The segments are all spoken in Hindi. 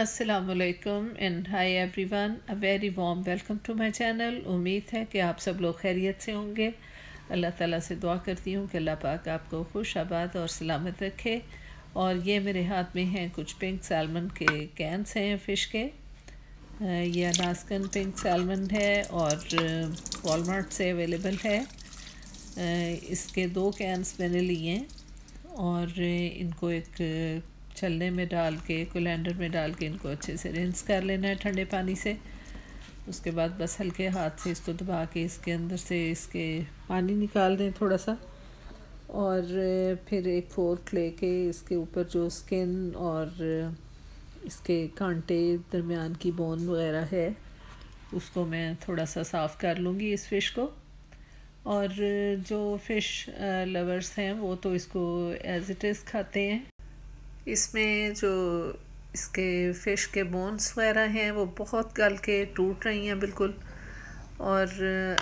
असलकम and hi everyone a very warm welcome to my channel उम्मीद है कि आप सब लोग खैरियत से होंगे अल्लाह ताला से दुआ करती हूँ कि अल्लाह पाक आपको खुश आबाद और सलामत रखे और ये मेरे हाथ में हैं कुछ पिंक सैलमन के कैंस हैं फ़िश के ये अलास्कन पिंक सैलमन है और वॉलमार्ट से अवेलेबल है इसके दो कैंस मैंने लिए हैं और इनको एक छलने में डाल के कोलेंडर में डाल के इनको अच्छे से रिंस कर लेना है ठंडे पानी से। उसके बाद बस हल्के हाथ से इसको दबा के इसके अंदर से इसके पानी निकाल दें थोड़ा सा और, फिर एक फोर्क लेके इसके ऊपर जो स्किन और इसके कांटे दरमियान की बोन वगैरह है, उसको मैं थोड़ा सा साफ़ कर लूँगी इस फ़िश को। और जो फ़िश लवर्स हैं, वो तो इसको एज़ इट इज़ खाते हैं। इसमें जो इसके फ़िश के बोन्स वगैरह हैं, वो बहुत गल के टूट रही हैं बिल्कुल। और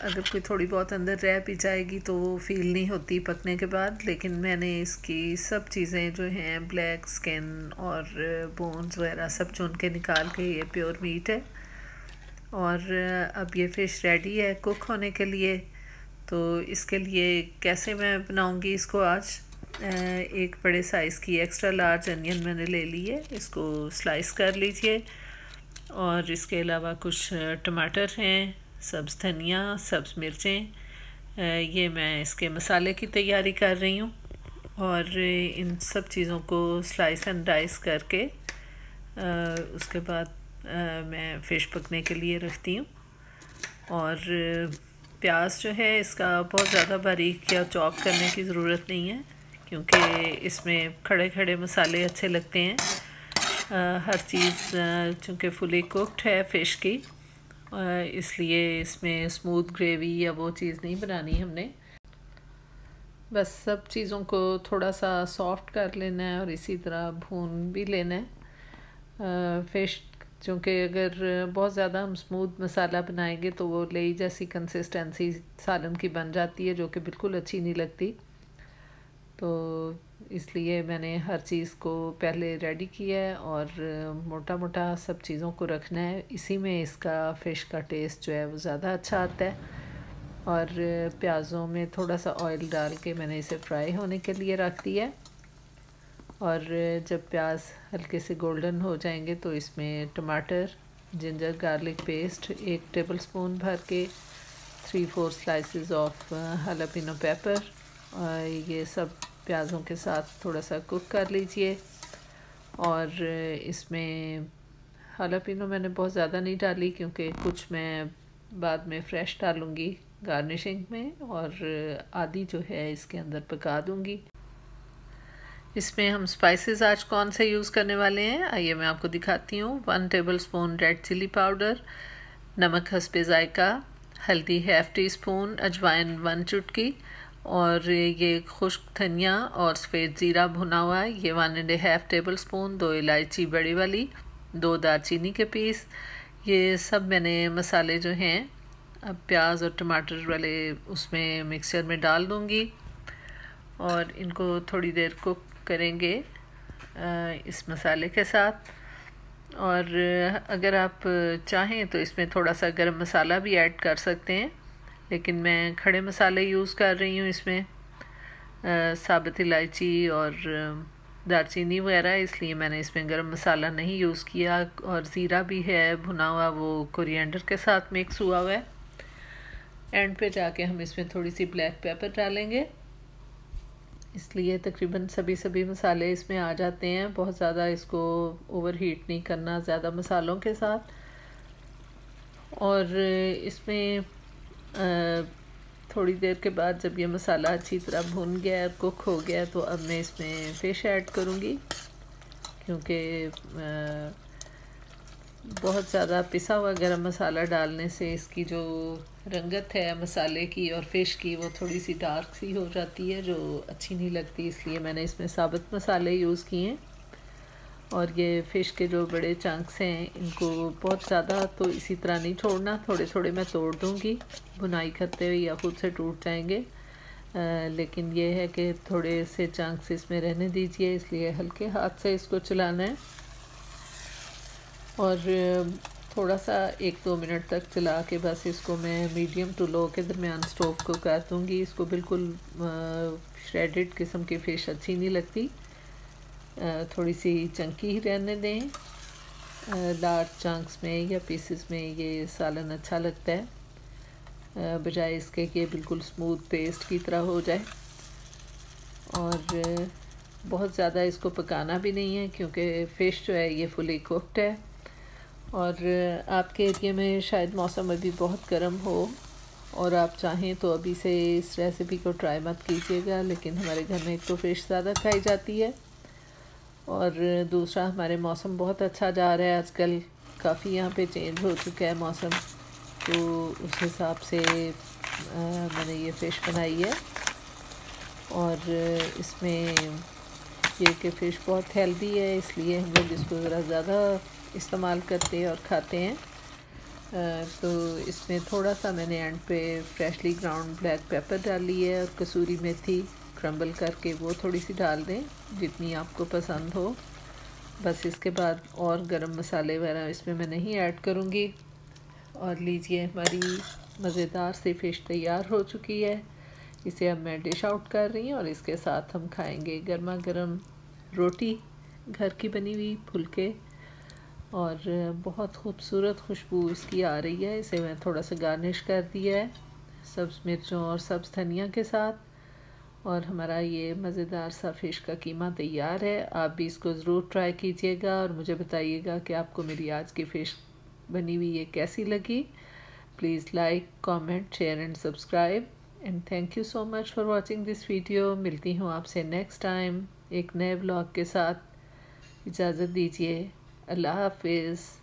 अगर कोई थोड़ी बहुत अंदर रह भी जाएगी तो वो फील नहीं होती पकने के बाद। लेकिन मैंने इसकी सब चीज़ें जो हैं ब्लैक स्किन और बोन्स वगैरह सब चुन के निकाल के ये प्योर मीट है। और अब ये फ़िश रेडी है कुक होने के लिए। तो इसके लिए कैसे मैं बनाऊँगी इसको आज? एक बड़े साइज़ की एक्स्ट्रा लार्ज अनियन मैंने ले ली है। इसको स्लाइस कर लीजिए। और इसके अलावा कुछ टमाटर हैं, सब्ज़ धनिया, सब्ज़ मिर्चें। ये मैं इसके मसाले की तैयारी कर रही हूँ। और इन सब चीज़ों को स्लाइस एंड डाइस करके उसके बाद मैं फ़िश पकने के लिए रखती हूँ। और प्याज जो है, इसका बहुत ज़्यादा बारीक या चॉप करने की ज़रूरत नहीं है। क्योंकि इसमें खड़े खड़े मसाले अच्छे लगते हैं। आ, हर चीज़ चूँकि फुली कुकड है फ़िश की इसलिए इसमें स्मूथ ग्रेवी या वो चीज़ नहीं बनानी हमने। बस सब चीज़ों को थोड़ा सा सॉफ्ट कर लेना है और इसी तरह भून भी लेना है। फ़िश चूँकि अगर बहुत ज़्यादा हम स्मूथ मसाला बनाएँगे तो वो लेई जैसी कंसिस्टेंसी सालन की बन जाती है जो कि बिल्कुल अच्छी नहीं लगती। तो इसलिए मैंने हर चीज़ को पहले रेडी किया है और मोटा मोटा सब चीज़ों को रखना है। इसी में इसका फ़िश का टेस्ट जो है वो ज़्यादा अच्छा आता है। और प्याज़ों में थोड़ा सा ऑयल डाल के मैंने इसे फ्राई होने के लिए रख दिया है। और जब प्याज हल्के से गोल्डन हो जाएँगे तो इसमें टमाटर जिंजर गार्लिक पेस्ट एक टेबल स्पून भर के three four slices of jalapeno pepper ये सब प्याज़ों के साथ थोड़ा सा कुक कर लीजिए। और इसमें हालापिनो मैंने बहुत ज़्यादा नहीं डाली क्योंकि कुछ मैं बाद में फ्रेश डालूँगी गार्निशिंग में और आधी जो है इसके अंदर पका दूँगी। इसमें हम स्पाइसेस आज कौन से यूज़ करने वाले हैं? आइए मैं आपको दिखाती हूँ। One tablespoon red chilli powder नमक हंसपे जायका हल्दी हाफ़ टी स्पून अजवाइन वन चुटकी और ये खुश्क धनिया और सफ़ेद ज़ीरा भुना हुआ है। ये one and half tablespoon दो इलायची बड़ी वाली, दो दालचीनी के पीस ये सब मैंने मसाले जो हैं, अब प्याज और टमाटर वाले उसमें मिक्सर में डाल दूँगी और इनको थोड़ी देर कुक करेंगे इस मसाले के साथ। और अगर आप चाहें तो इसमें थोड़ा सा गरम मसाला भी ऐड कर सकते हैं। लेकिन मैं खड़े मसाले यूज़ कर रही हूँ इसमें। साबित इलायची और दालचीनी वगैरह, इसलिए मैंने इसमें गरम मसाला नहीं यूज़ किया। और ज़ीरा भी है, भुना हुआ, वो कोरिएंडर के साथ मिक्स हुआ हुआ है। एंड पे जाके हम इसमें थोड़ी सी ब्लैक पेपर डालेंगे। इसलिए तकरीबन सभी सभी मसाले इसमें आ जाते हैं। बहुत ज़्यादा इसको ओवर हीट नहीं करना, ज़्यादा मसालों के साथ। और इसमें थोड़ी देर के बाद जब ये मसाला अच्छी तरह भुन गया, कुक हो गया तो अब मैं इसमें फ़िश ऐड करूँगी। क्योंकि बहुत ज़्यादा पिसा हुआ गरम मसाला डालने से इसकी जो रंगत है मसाले की और फ़िश की, वो थोड़ी सी डार्क सी हो जाती है, जो अच्छी नहीं लगती, इसलिए मैंने इसमें साबित मसाले यूज़ किए हैं। और ये फ़िश के जो बड़े चंक्स हैं इनको बहुत ज़्यादा तो इसी तरह नहीं छोड़ना थोड़े थोड़े मैं तोड़ दूँगी। बुनाई करते हुए या खुद से टूट जाएँगे। आ, लेकिन ये है कि थोड़े से चंक्स इसमें रहने दीजिए इसलिए हल्के हाथ से इसको चलाना है। और थोड़ा सा एक दो मिनट तक चला के बस इसको मैं मीडियम टू लो के दरमियान स्टोव को कर दूँगी। इसको बिल्कुल श्रेडेड किस्म की फ़िश अच्छी नहीं लगती। थोड़ी सी चंकी ही रहने दें। लार्ज चंक्स में या पीसेस में ये सालन अच्छा लगता है। बजाय इसके कि बिल्कुल स्मूथ पेस्ट की तरह हो जाए। और, बहुत ज़्यादा इसको पकाना भी नहीं है क्योंकि फ़िश जो है ये फुली कुकड है। और, आपके एरिए में शायद मौसम अभी बहुत गर्म हो और आप चाहें तो अभी से इस रेसिपी को ट्राई मत कीजिएगा, लेकिन हमारे घर में एक तो फ़िश ज़्यादा खाई जाती है। और दूसरा हमारे मौसम बहुत अच्छा जा रहा है आजकल। काफ़ी यहाँ पे चेंज हो चुका है मौसम। तो उस हिसाब से मैंने ये फ़िश बनाई है। और इसमें ये कि फ़िश बहुत हेल्दी है, इसलिए हम लोग इसको ज़रा ज़्यादा इस्तेमाल करते हैं और खाते हैं। तो इसमें थोड़ा सा मैंने एंड पे फ्रेशली ग्राउंड ब्लैक पेपर डाली है और कसूरी मेथी क्रम्बल करके वो थोड़ी सी डाल दें, जितनी आपको पसंद हो। बस इसके बाद और गरम मसाले वगैरह इसमें मैं नहीं ऐड करूँगी। और लीजिए, हमारी मज़ेदार सी फ़िश तैयार हो चुकी है। इसे अब मैं डिश आउट कर रही हूँ और इसके साथ हम खाएँगे गर्मा गर्म रोटी, घर की बनी हुई फुलके। और बहुत खूबसूरत खुशबू इसकी आ रही है। इसे मैं थोड़ा सा गार्निश कर दिया है। सब्ज़ मिर्चों और सब्ज़ धनिया के साथ। और हमारा ये मज़ेदार सा फ़िश का कीमा तैयार है। आप भी इसको ज़रूर ट्राई कीजिएगा और मुझे बताइएगा कि आपको मेरी आज की फ़िश बनी हुई ये कैसी लगी। Please like comment share and subscribe and thank you so much for watching this video मिलती हूँ आपसे नेक्स्ट टाइम एक नए ब्लॉग के साथ। इजाज़त दीजिए। अल्लाह हाफिज़।